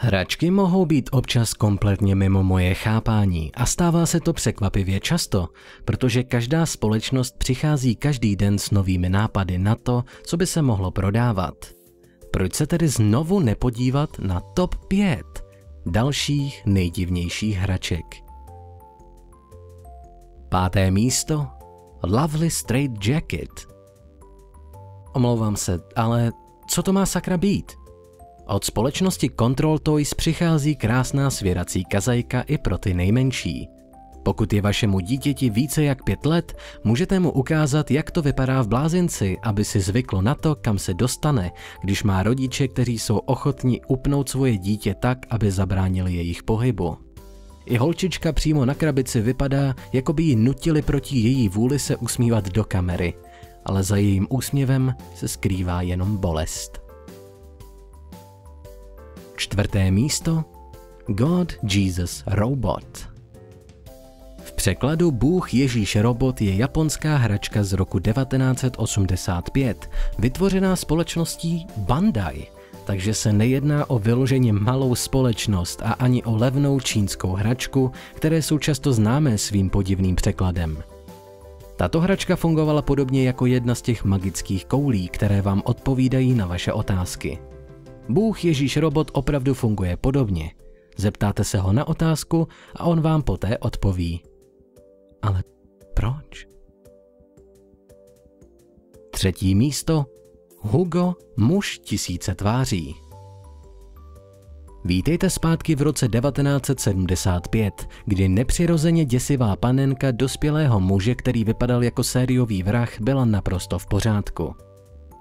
Hračky mohou být občas kompletně mimo moje chápání a stává se to překvapivě často, protože každá společnost přichází každý den s novými nápady na to, co by se mohlo prodávat. Proč se tedy znovu nepodívat na top 5 dalších nejdivnějších hraček? Páté místo Lovely Straight Jacket. Omlouvám se, ale co to má sakra být? Od společnosti Control Toys přichází krásná svěrací kazajka i pro ty nejmenší. Pokud je vašemu dítěti více jak pět let, můžete mu ukázat, jak to vypadá v blázinci, aby si zvyklo na to, kam se dostane, když má rodiče, kteří jsou ochotní upnout svoje dítě tak, aby zabránili jejich pohybu. I holčička přímo na krabici vypadá, jako by ji nutili proti její vůli se usmívat do kamery, ale za jejím úsměvem se skrývá jenom bolest. Čtvrté místo God Jesus Robot. V překladu Bůh Ježíš Robot je japonská hračka z roku 1985, vytvořená společností Bandai, takže se nejedná o vyloženě malou společnost a ani o levnou čínskou hračku, které jsou často známé svým podivným překladem. Tato hračka fungovala podobně jako jedna z těch magických koulí, které vám odpovídají na vaše otázky. Bůh Ježíš robot opravdu funguje podobně. Zeptáte se ho na otázku a on vám poté odpoví. Ale proč? Třetí místo. Hugo, muž tisíce tváří. Vítejte zpátky v roce 1975, kdy nepřirozeně děsivá panenka dospělého muže, který vypadal jako sériový vrah, byla naprosto v pořádku.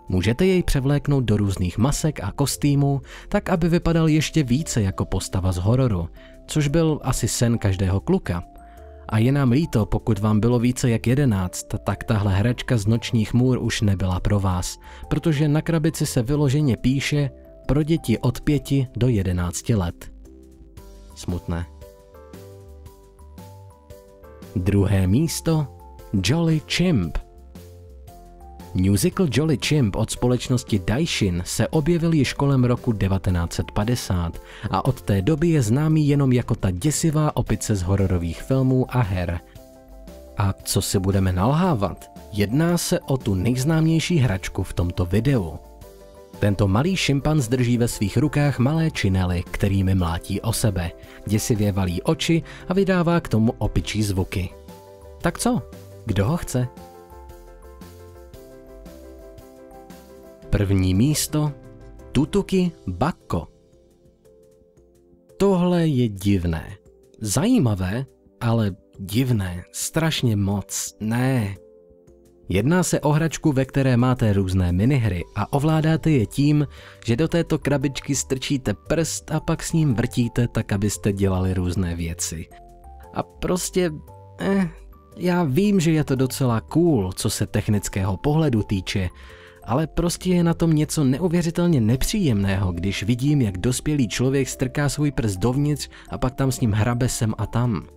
Můžete jej převléknout do různých masek a kostýmů, tak aby vypadal ještě více jako postava z hororu, což byl asi sen každého kluka. A je nám líto, pokud vám bylo více jak jedenáct, tak tahle hračka z nočních můr už nebyla pro vás, protože na krabici se vyloženě píše pro děti od pěti do jedenácti let. Smutné. Druhé místo Jolly Chimp Musical Jolly Chimp od společnosti Daishin se objevil již kolem roku 1950 a od té doby je známý jenom jako ta děsivá opice z hororových filmů a her. A co si budeme nalhávat? Jedná se o tu nejznámější hračku v tomto videu. Tento malý šimpanz drží ve svých rukách malé činely, kterými mlátí o sebe, děsivě valí oči a vydává k tomu opičí zvuky. Tak co? Kdo ho chce? První místo Tutuki Bakko. Tohle je divné. Zajímavé, ale divné, strašně moc, ne. Jedná se o hračku, ve které máte různé minihry a ovládáte je tím, že do této krabičky strčíte prst a pak s ním vrtíte tak, abyste dělali různé věci. A prostě, eh, já vím, že je to docela cool, co se technického pohledu týče, ale prostě je na tom něco neuvěřitelně nepříjemného, když vidím, jak dospělý člověk strká svůj prst dovnitř a pak tam s ním hrabe sem a tam.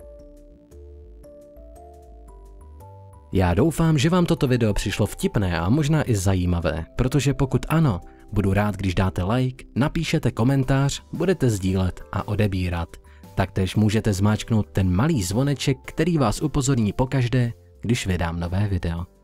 Já doufám, že vám toto video přišlo vtipné a možná i zajímavé, protože pokud ano, budu rád, když dáte like, napíšete komentář, budete sdílet a odebírat. Taktéž můžete zmáčknout ten malý zvoneček, který vás upozorní pokaždé, když vydám nové video.